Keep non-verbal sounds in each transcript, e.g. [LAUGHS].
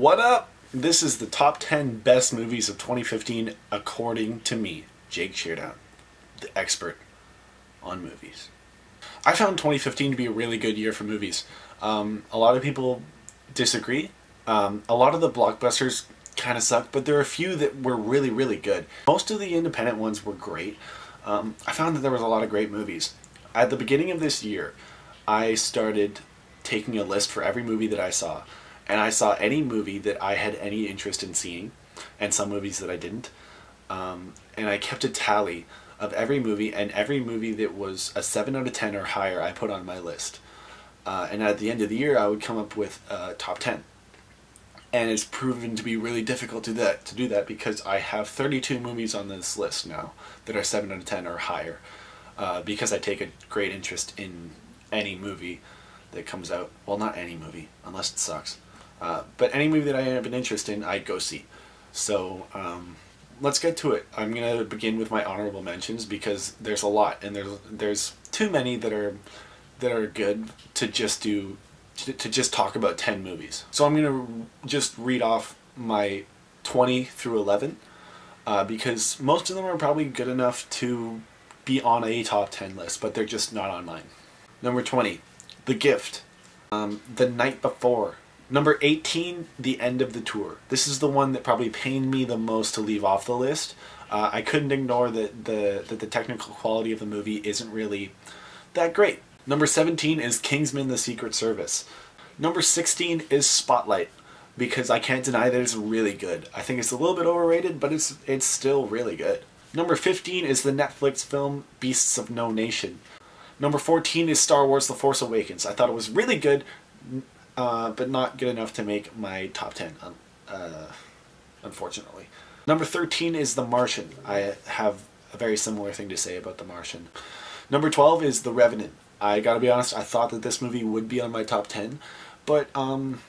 What up? This is the top 10 best movies of 2015 according to me, Jake Sheardown, the expert on movies. I found 2015 to be a really good year for movies. Um, a lot of people disagree. Um, a lot of the blockbusters kind of suck, but there are a few that were really, really good. Most of the independent ones were great. Um, I found that there was a lot of great movies. At the beginning of this year, I started taking a list for every movie that I saw and I saw any movie that I had any interest in seeing, and some movies that I didn't. Um, and I kept a tally of every movie, and every movie that was a 7 out of 10 or higher, I put on my list. Uh, and at the end of the year, I would come up with a top 10. And it's proven to be really difficult to that to do that because I have 32 movies on this list now that are 7 out of 10 or higher. Uh, because I take a great interest in any movie that comes out. Well, not any movie, unless it sucks. Uh, but any movie that I have an interest in, I'd go see. So um, let's get to it. I'm gonna begin with my honorable mentions because there's a lot, and there's there's too many that are that are good to just do to, to just talk about ten movies. So I'm gonna just read off my 20 through 11 uh, because most of them are probably good enough to be on a top 10 list, but they're just not on mine. Number 20, The Gift. Um, the Night Before. Number 18, The End of the Tour. This is the one that probably pained me the most to leave off the list. Uh, I couldn't ignore that the, that the technical quality of the movie isn't really that great. Number 17 is Kingsman The Secret Service. Number 16 is Spotlight because I can't deny that it's really good. I think it's a little bit overrated, but it's it's still really good. Number 15 is the Netflix film Beasts of No Nation. Number 14 is Star Wars The Force Awakens. I thought it was really good, uh, but not good enough to make my top 10, uh, unfortunately. Number 13 is The Martian. I have a very similar thing to say about The Martian. Number 12 is The Revenant. I gotta be honest, I thought that this movie would be on my top 10, but, um,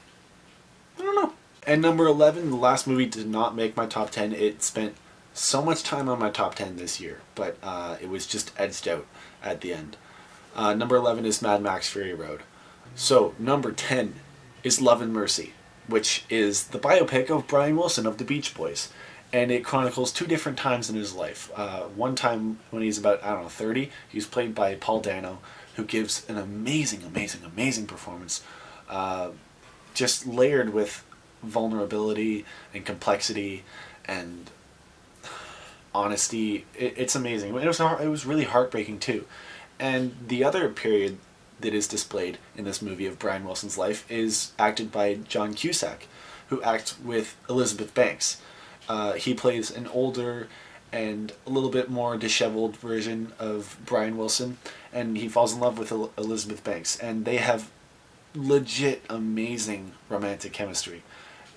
I don't know. And number 11, the last movie did not make my top 10. It spent so much time on my top 10 this year, but uh, it was just edged out at the end. Uh, number 11 is Mad Max Fury Road. So, number 10 is Love and Mercy, which is the biopic of Brian Wilson of the Beach Boys. And it chronicles two different times in his life. Uh, one time when he's about, I don't know, 30, he's played by Paul Dano, who gives an amazing, amazing, amazing performance. Uh, just layered with vulnerability and complexity and honesty. It, it's amazing. It was, it was really heartbreaking too. And the other period that is displayed in this movie of Brian Wilson's life is acted by John Cusack, who acts with Elizabeth Banks. Uh, he plays an older and a little bit more disheveled version of Brian Wilson, and he falls in love with El Elizabeth Banks, and they have legit amazing romantic chemistry.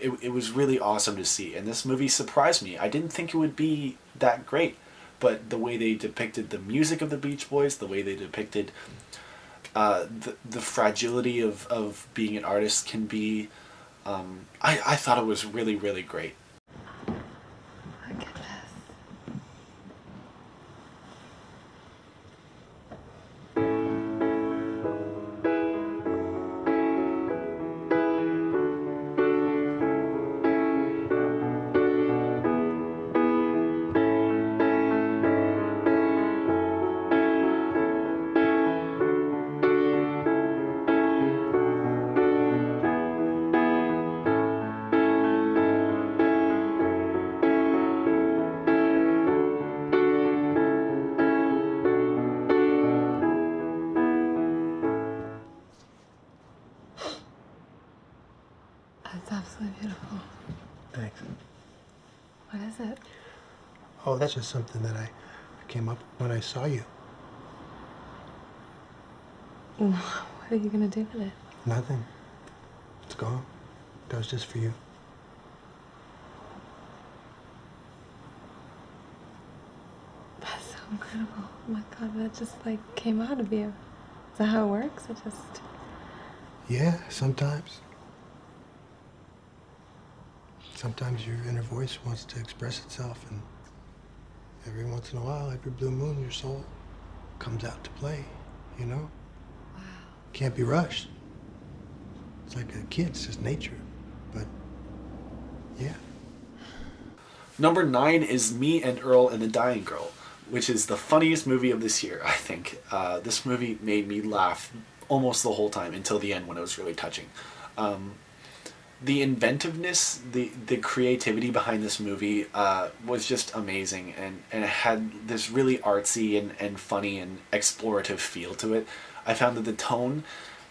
It, it was really awesome to see, and this movie surprised me. I didn't think it would be that great, but the way they depicted the music of the Beach Boys, the way they depicted uh, the, the fragility of, of being an artist can be, um, I, I thought it was really, really great. Beautiful. Thanks. What is it? Oh, that's just something that I came up when I saw you. What are you gonna do with it? Nothing. It's gone. That was just for you. That's so incredible. Oh my god, that just like came out of you. Is that how it works? It just Yeah, sometimes. Sometimes your inner voice wants to express itself, and every once in a while, every blue moon, your soul comes out to play, you know? wow. Can't be rushed. It's like a kid, it's just nature. But yeah. Number nine is Me and Earl and the Dying Girl, which is the funniest movie of this year, I think. Uh, this movie made me laugh almost the whole time until the end when it was really touching. Um, the inventiveness, the the creativity behind this movie uh, was just amazing, and, and it had this really artsy and, and funny and explorative feel to it. I found that the tone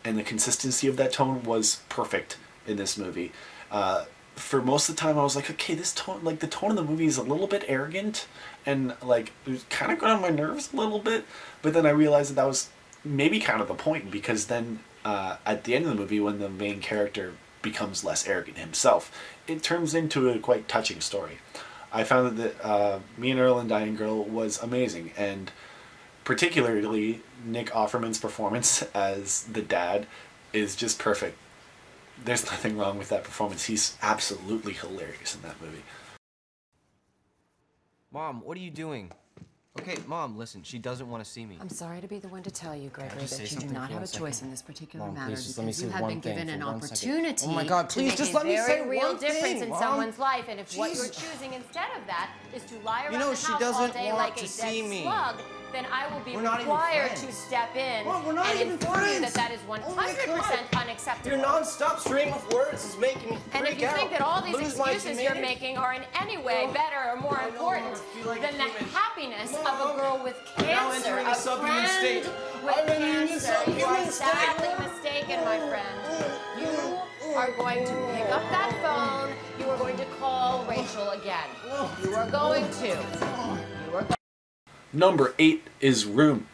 and the consistency of that tone was perfect in this movie. Uh, for most of the time, I was like, okay, this tone, like the tone of the movie is a little bit arrogant, and like it was kind of going on my nerves a little bit. But then I realized that that was maybe kind of the point because then uh, at the end of the movie, when the main character becomes less arrogant himself, it turns into a quite touching story. I found that uh, Me and Earl and Dying Girl was amazing, and particularly Nick Offerman's performance [LAUGHS] as the dad is just perfect. There's nothing wrong with that performance. He's absolutely hilarious in that movie. Mom, what are you doing? Okay, Mom, listen, she doesn't want to see me. I'm sorry to be the one to tell you, Gregory, that you do not have a one choice in this particular Mom, matter please, me because you have been thing given an one second. opportunity Oh my God, please, just let me say real one difference in Mom. someone's life, and if what you're choosing instead of that is to lie around You know, the she house all doesn't day want like to a see dead me. slug, then I will be We're not even required to step in not and inform you that that is Oh 100% my God. unacceptable. Your non-stop stream of words is making me And if you out. think that all these excuses you're making are in any way better or more no important longer feel like than the human. happiness of a girl with cancer, a friend state. with I'm cancer, you are sadly mistaken, my friend. You are going to pick up that phone. You are going to call Rachel again. Oh, you are going to. Number eight is Room.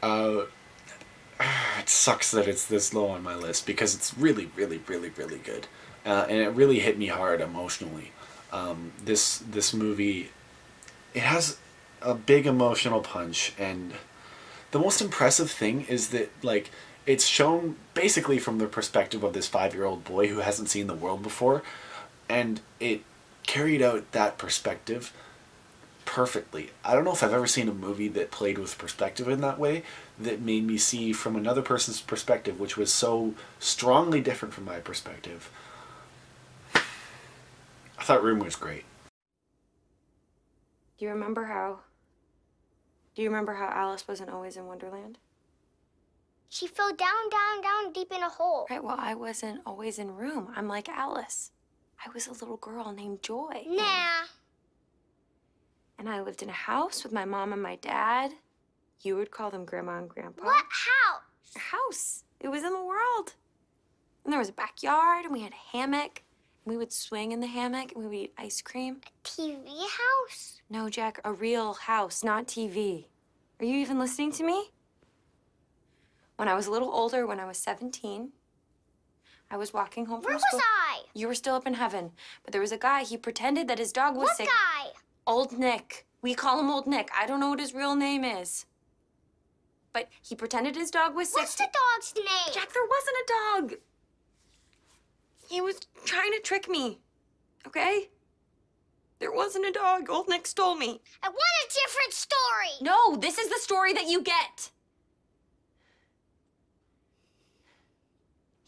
Uh, it sucks that it's this low on my list because it's really, really, really, really good, uh, and it really hit me hard emotionally. Um, this this movie, it has a big emotional punch, and the most impressive thing is that like it's shown basically from the perspective of this five year old boy who hasn't seen the world before, and it carried out that perspective perfectly. I don't know if I've ever seen a movie that played with perspective in that way that made me see from another person's perspective, which was so strongly different from my perspective. I thought Room was great. Do you remember how? Do you remember how Alice wasn't always in Wonderland? She fell down, down, down deep in a hole. Right, well, I wasn't always in room. I'm like Alice. I was a little girl named Joy. Nah. And I lived in a house with my mom and my dad. You would call them grandma and grandpa. What house? A house. It was in the world. And there was a backyard, and we had a hammock. And we would swing in the hammock, and we would eat ice cream. A TV house? No, Jack, a real house, not TV. Are you even listening to me? When I was a little older, when I was 17, I was walking home from Where school. was I? You were still up in heaven. But there was a guy, he pretended that his dog was What sick. guy? Old Nick. We call him Old Nick. I don't know what his real name is. But he pretended his dog was sick. What's the dog's name? Jack, there wasn't a dog. He was trying to trick me. Okay? There wasn't a dog. Old Nick stole me. I want a different story. No, this is the story that you get.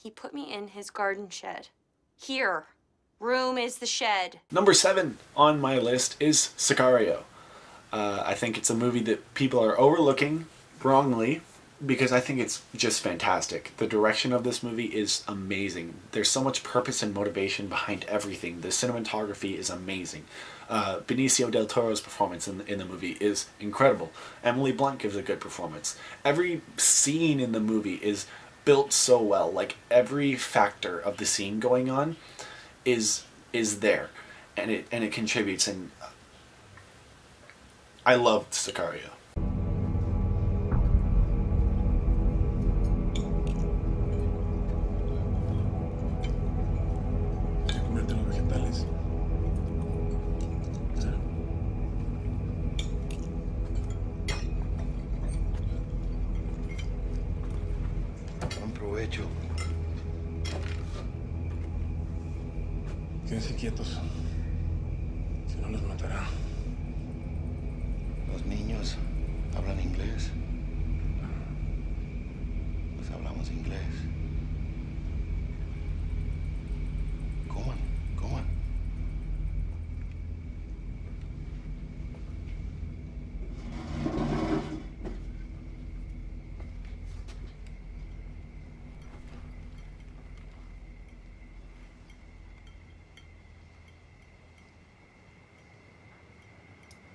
He put me in his garden shed. Here. Room is the shed. Number seven on my list is Sicario. Uh, I think it's a movie that people are overlooking wrongly because I think it's just fantastic. The direction of this movie is amazing. There's so much purpose and motivation behind everything. The cinematography is amazing. Uh, Benicio del Toro's performance in, in the movie is incredible. Emily Blunt gives a good performance. Every scene in the movie is built so well. Like every factor of the scene going on is is there, and it and it contributes. And I loved Sicario.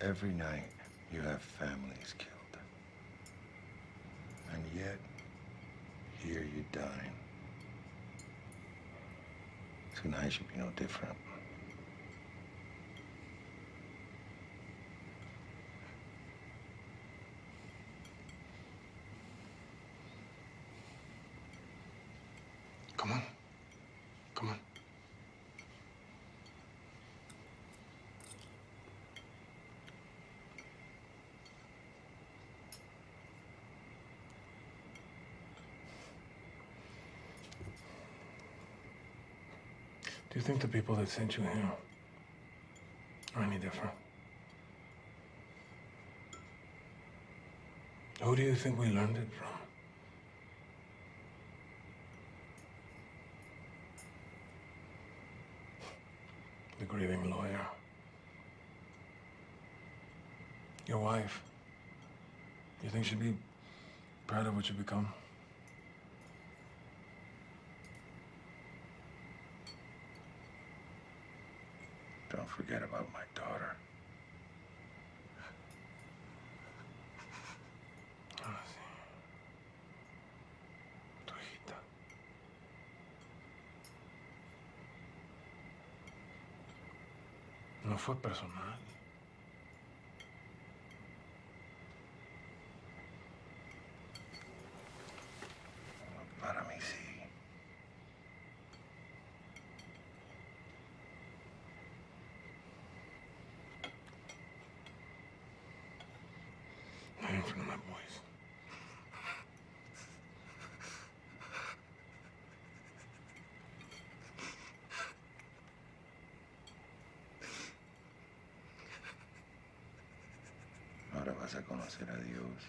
Every night you have families killed. And yet, here you're dying. Tonight should be no different. Come on. Come on. Do you think the people that sent you here are any different? Who do you think we learned it from? The grieving lawyer. Your wife. You think she'd be proud of what you've become? Don't forget about my daughter. No fue personal. Para mí sí. Not in front of my boys. Ahora vas a conocer a Dios.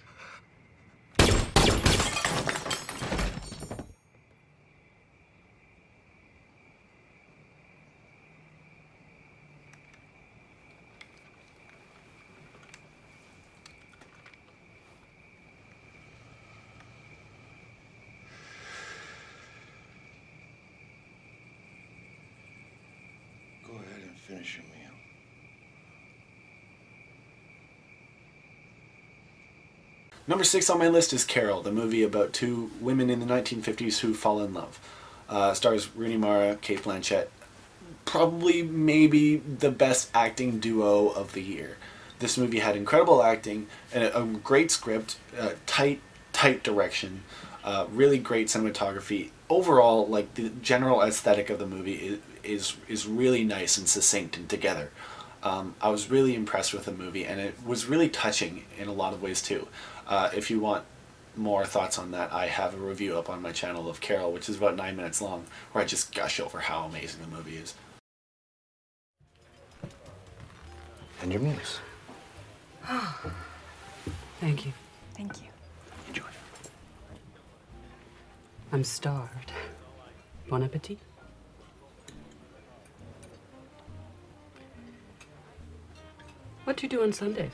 Finish your Number six on my list is Carol, the movie about two women in the 1950s who fall in love. Uh, stars Rooney Mara, Cate Blanchett. Probably, maybe the best acting duo of the year. This movie had incredible acting and a, a great script, uh, tight, tight direction, uh, really great cinematography. Overall, like the general aesthetic of the movie is is, is really nice and succinct and together. Um, I was really impressed with the movie, and it was really touching in a lot of ways too. Uh, if you want more thoughts on that, I have a review up on my channel of Carol, which is about nine minutes long, where I just gush over how amazing the movie is. And your meals. [GASPS] Thank you. Thank you. Enjoy. I'm starved. Bon appetit. What do you do on Sundays?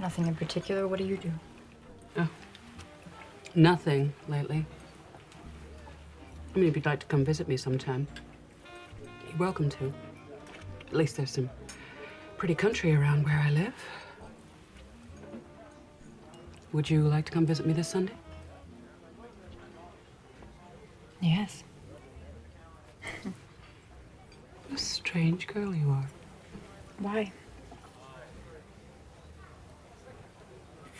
Nothing in particular. What do you do? Oh. Nothing lately. I mean, if you'd like to come visit me sometime, you're welcome to. At least there's some pretty country around where I live. Would you like to come visit me this Sunday? Yes. [LAUGHS] What a strange girl you are. Why?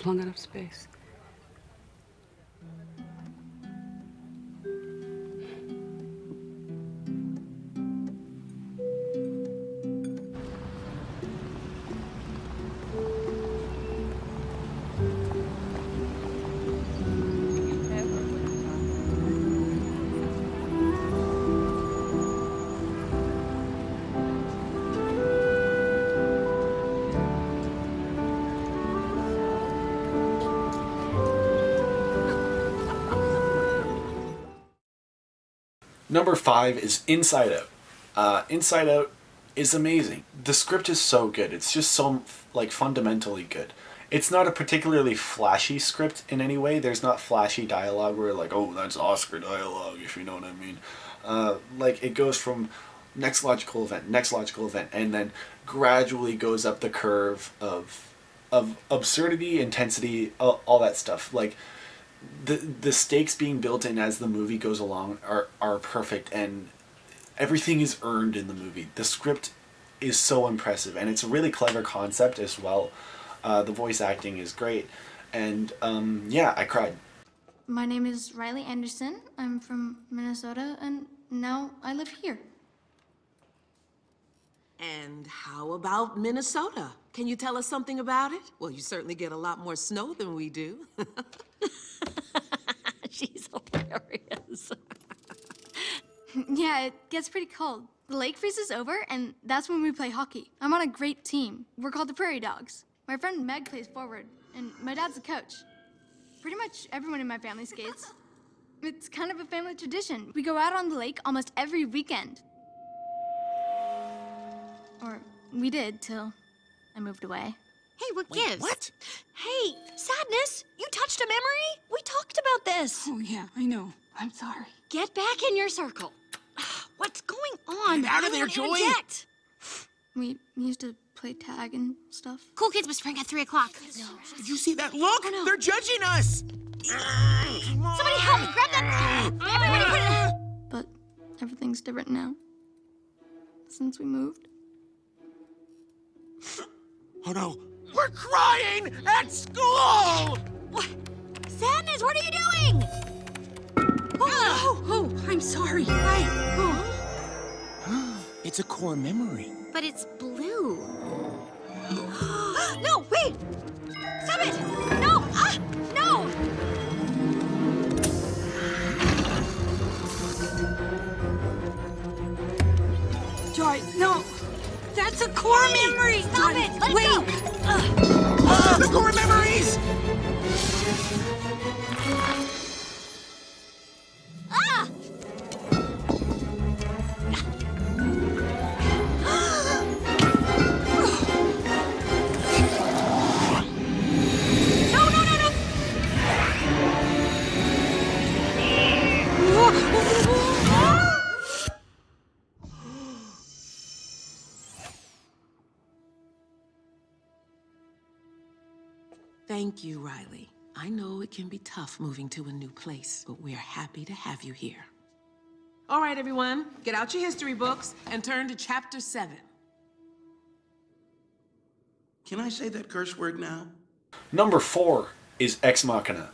Flung out of space. Number five is Inside Out. Uh, Inside Out is amazing. The script is so good. It's just so like fundamentally good. It's not a particularly flashy script in any way. There's not flashy dialogue where like, oh, that's Oscar dialogue, if you know what I mean. Uh, like it goes from next logical event, next logical event, and then gradually goes up the curve of of absurdity, intensity, all, all that stuff. Like the the stakes being built in as the movie goes along are are perfect and everything is earned in the movie. The script is so impressive and it's a really clever concept as well. Uh, the voice acting is great, and um, yeah, I cried. My name is Riley Anderson. I'm from Minnesota, and now I live here. And how about Minnesota? Can you tell us something about it? Well, you certainly get a lot more snow than we do. [LAUGHS] She's hilarious. yeah, it gets pretty cold. The lake freezes over, and that's when we play hockey. I'm on a great team. We're called the Prairie Dogs. My friend Meg plays forward, and my dad's a coach. Pretty much everyone in my family skates. [LAUGHS] It's kind of a family tradition. We go out on the lake almost every weekend. Or we did till I moved away. Hey, what gives? What? Hey, sadness, you touched a memory? We talked about this. Oh, yeah, I know. I'm sorry. Get back in your circle. [SIGHS] What's going on? Get out of there, won't interject. We used to play tag and stuff. Cool Kids was spring at 3 o'clock. No. Did you see that? Look! Oh, They're judging us! Somebody help me! Grab that! Everybody put it... But everything's different now. Since we moved. [LAUGHS] Oh no, we're crying at school! What? Sadness, what are you doing? Oh, oh, I'm sorry. Hi. [GASPS] It's a core memory. But it's blue. [GASPS] [GASPS] no, wait! Stop it! No! Ah! That's a core memory. Stop it! Let wait. go! Ah, the core memories! Thank you, Riley. I know it can be tough moving to a new place, but we're happy to have you here. All right, everyone, get out your history books and turn to chapter seven. Can I say that curse word now? Number four is Ex Machina.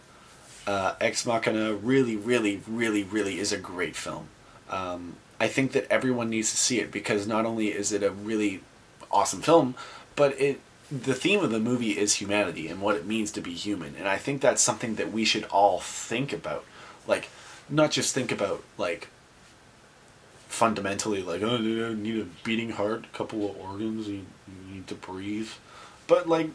Uh, Ex Machina really, really, really, really is a great film. Um, I think that everyone needs to see it because not only is it a really awesome film, but it the theme of the movie is humanity and what it means to be human. And I think that's something that we should all think about. Like, not just think about like fundamentally like oh you need a beating heart, a couple of organs, you, need to breathe, but like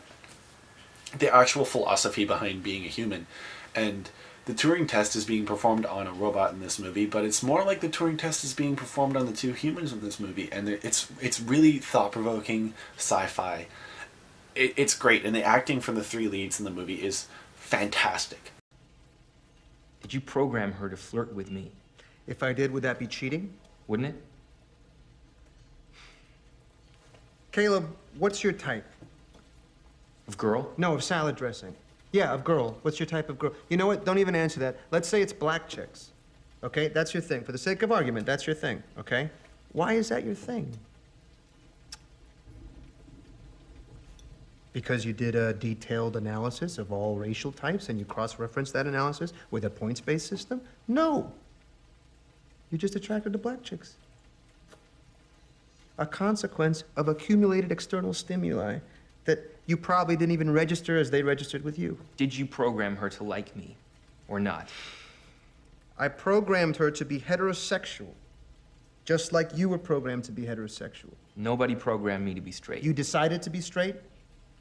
the actual philosophy behind being a human. And the Turing test is being performed on a robot in this movie, but it's more like the Turing test is being performed on the two humans in this movie, and it's it's really thought provoking sci-fi. It, it's great, and the acting from the three leads in the movie is fantastic. Did you program her to flirt with me? If I did, would that be cheating? Wouldn't it? Caleb, what's your type? Of girl? No, of salad dressing. Yeah, of girl. What's your type of girl? You know what? Don't even answer that. Let's say it's black chicks. Okay? That's your thing. For the sake of argument, that's your thing. Okay? Why is that your thing? Because you did a detailed analysis of all racial types and you cross referenced that analysis with a points based system? No. You're just attracted the black chicks. A consequence of accumulated external stimuli that you probably didn't even register as they registered with you. Did you program her to like me or not? I programmed her to be heterosexual, just like you were programmed to be heterosexual. Nobody programmed me to be straight. You decided to be straight?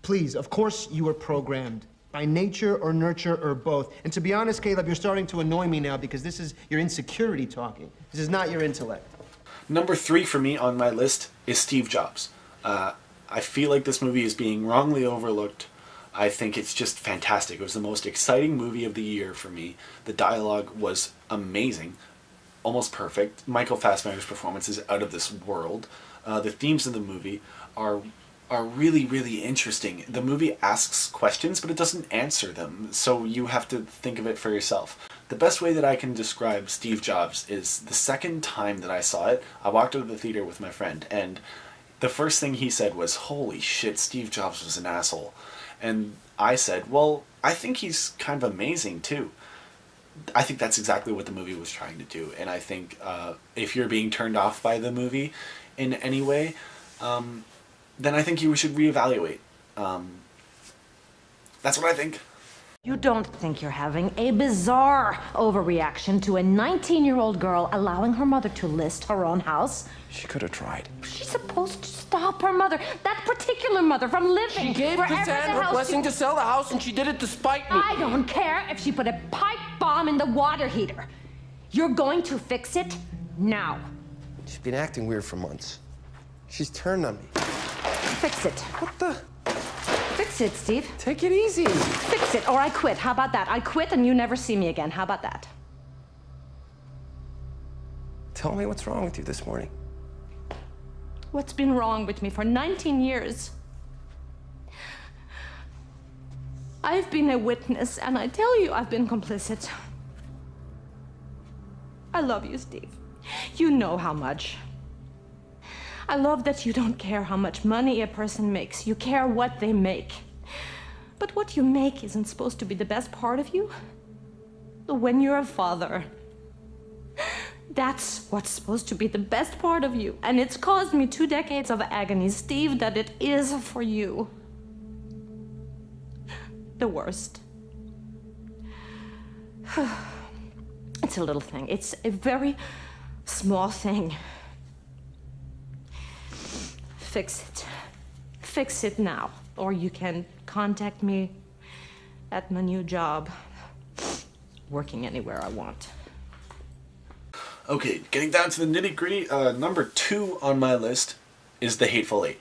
Please, of course you were programmed. By nature or nurture or both. And to be honest, Caleb, you're starting to annoy me now because this is your insecurity talking. This is not your intellect. Number three for me on my list is Steve Jobs. Uh, I feel like this movie is being wrongly overlooked. I think it's just fantastic. It was the most exciting movie of the year for me. The dialogue was amazing. almost perfect. Michael Fassbender's performance is out of this world. Uh, the themes of the movie are are really really interesting. The movie asks questions, but it doesn't answer them, so you have to think of it for yourself. The best way that I can describe Steve Jobs is the second time that I saw it, I walked out of the theater with my friend, and the first thing he said was, Holy shit, Steve Jobs was an asshole. And I said, Well, I think he's kind of amazing too. I think that's exactly what the movie was trying to do. And I think uh, if you're being turned off by the movie in any way, um, then I think you should reevaluate. Um, that's what I think. You don't think you're having a bizarre overreaction to a 19 year old girl allowing her mother to list her own house? She could have tried. She's supposed to stop her mother, that particular mother, from living. She gave wherever Kazan the her blessing she- to sell the house, and she did it despite me. I don't care if she put a pipe bomb in the water heater. You're going to fix it now. She's been acting weird for months. She's turned on me. Fix it. What the? Fix it, Steve. Take it easy. Fix it, or I quit. How about that? I quit and you never see me again. How about that? Tell me what's wrong with you this morning. What's been wrong with me for 19 years? I've been a witness, and I tell you, I've been complicit. I love you, Steve. You know how much. I love that you don't care how much money a person makes, you care what they make. But what you make isn't supposed to be the best part of you. When you're a father, that's what's supposed to be the best part of you. And it's caused me two decades of agony, Steve, that it is for you. The worst. [SIGHS] It's a little thing. It's a very small thing. Fix it. Fix it now. Or you can contact me at my new job, working anywhere I want. Okay, getting down to the nitty gritty, uh, number two on my list is The Hateful Eight.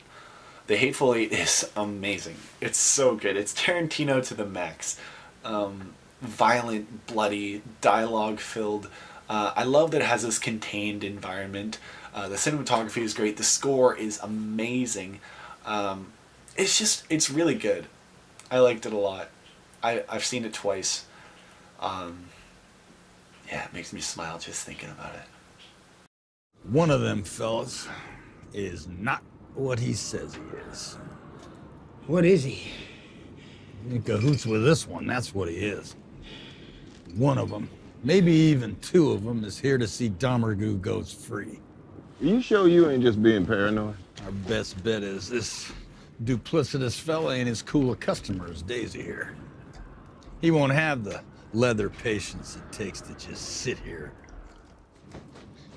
The Hateful Eight is amazing. It's so good. It's Tarantino to the max. Um, violent, bloody, dialogue filled. Uh, I love that it has this contained environment. Uh, the cinematography is great. The score is amazing. Um, it's just, it's really good. I liked it a lot. I, I've seen it twice. Um, yeah, it makes me smile just thinking about it. One of them fellas is not what he says he is. What is he? In cahoots with this one, that's what he is. One of them, maybe even two of them, is here to see Domergue goes free. Are you sure you ain't just being paranoid? Our best bet is this duplicitous fella ain't as cool a customer as Daisy here. He won't have the leather patience it takes to just sit here.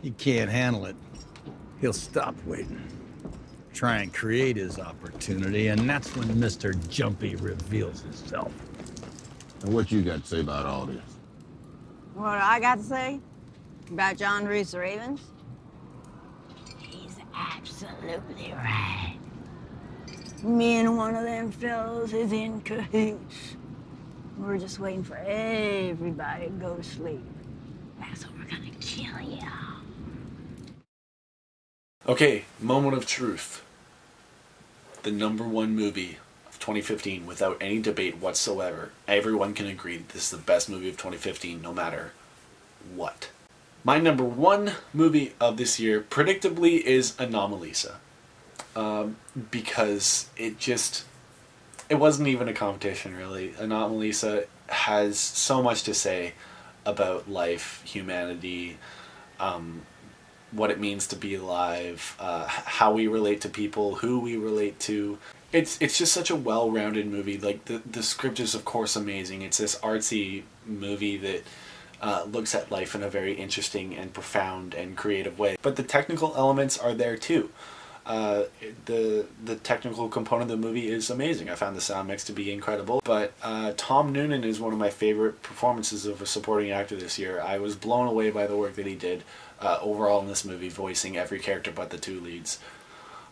He can't handle it. He'll stop waiting. Try and create his opportunity, and that's when Mr. Jumpy reveals himself. And what you got to say about all this? What I got to say about John Ruth's Ravens? Absolutely right. Me and one of them fellows is in cahoots. We're just waiting for everybody to go to sleep. That's what we're gonna kill you. Okay, moment of truth. The number one movie of 2015 without any debate whatsoever. Everyone can agree this is the best movie of 2015 no matter what. My number one movie of this year, predictably, is Anomalisa. Um, because it just. It wasn't even a competition, really. Anomalisa has so much to say about life, humanity, um, what it means to be alive, uh, how we relate to people, who we relate to. It's it's just such a well-rounded movie. Like the the script is of course amazing. It's this artsy movie that uh, looks at life in a very interesting and profound and creative way. But the technical elements are there too. Uh, the the technical component of the movie is amazing. I found the sound mix to be incredible. But uh, Tom Noonan is one of my favorite performances of a supporting actor this year. I was blown away by the work that he did uh, overall in this movie, voicing every character but the two leads.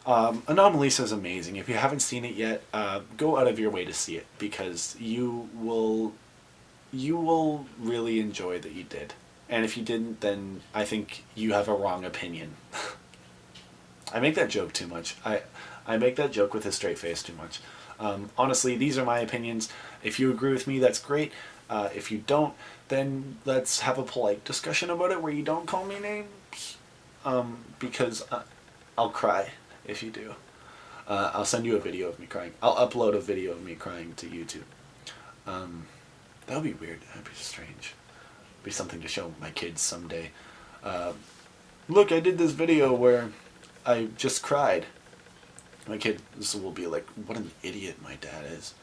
Um, Anomalisa is amazing. If you haven't seen it yet, uh, go out of your way to see it because you will you will really enjoy that you did. And if you didn't, then I think you have a wrong opinion. [LAUGHS] I make that joke too much. I, I make that joke with a straight face too much. Um, honestly, these are my opinions. If you agree with me, that's great. Uh, if you don't, then let's have a polite discussion about it where you don't call me names. Um, because uh, I'll cry if you do. Uh, I'll send you a video of me crying. I'll upload a video of me crying to YouTube. Um, that would be weird. That'd be strange. Be something to show my kids someday. Uh, look, I did this video where I just cried. My kid will be like, what an idiot my dad is.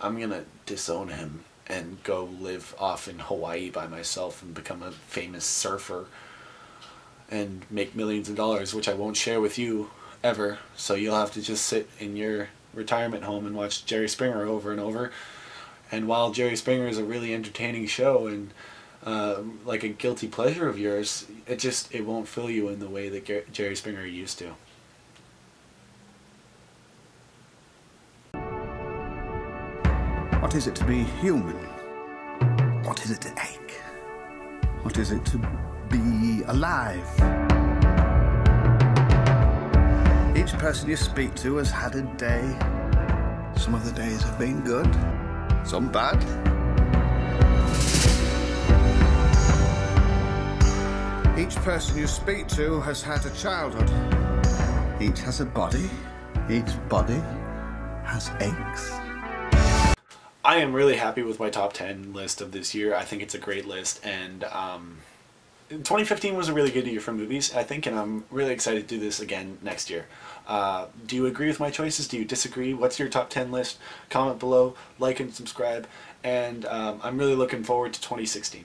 I'm gonna disown him and go live off in Hawaii by myself and become a famous surfer and make millions of dollars, which I won't share with you ever. So you'll have to just sit in your retirement home and watch Jerry Springer over and over. And while Jerry Springer is a really entertaining show and uh, like a guilty pleasure of yours, it just it won't fill you in the way that Jerry Springer used to. What is it to be human? What is it to ache? What is it to be alive? Each person you speak to has had a day. Some of the days have been good, some bad. Each person you speak to has had a childhood. Each has a body. Each body has aches. I am really happy with my top 10 list of this year. I think it's a great list and um, 2015 was a really good year for movies, I think, and I'm really excited to do this again next year. Uh, do you agree with my choices? Do you disagree? What's your top 10 list? Comment below, like and subscribe, and um, I'm really looking forward to 2016.